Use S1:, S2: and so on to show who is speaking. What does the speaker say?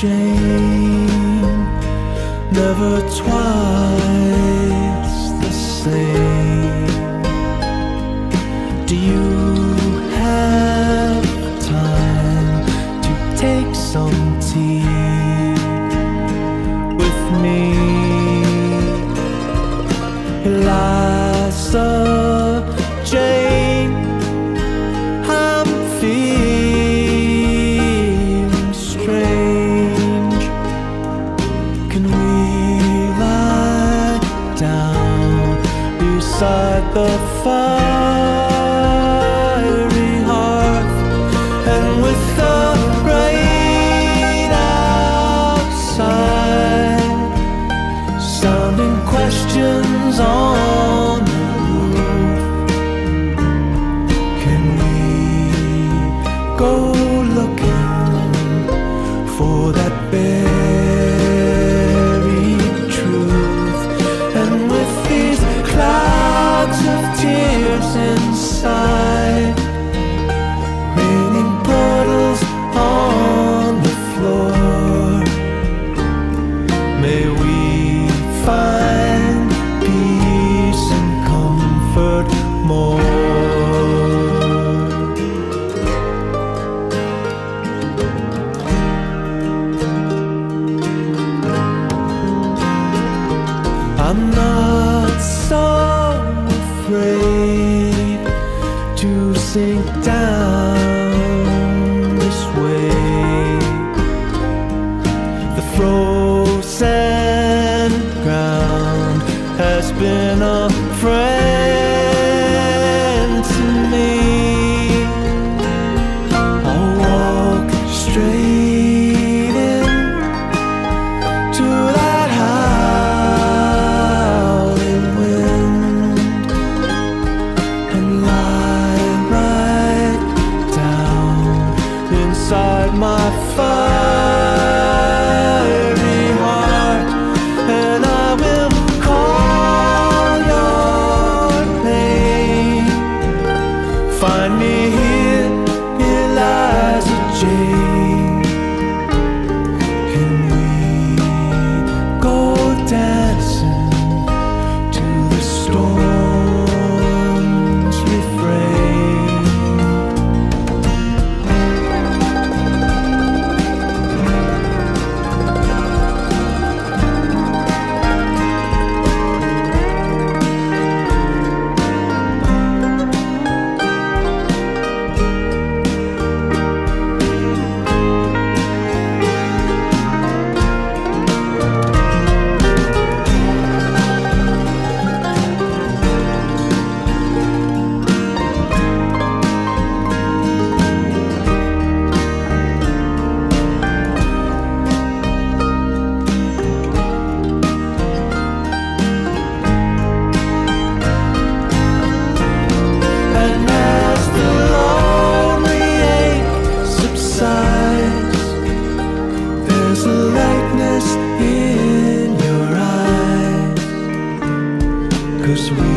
S1: Jane, never twice the same. Do you have time to take some tea with me? the fiery hearth and with the rain outside sounding questions on the roof. Can we go of tears inside. been a Cause we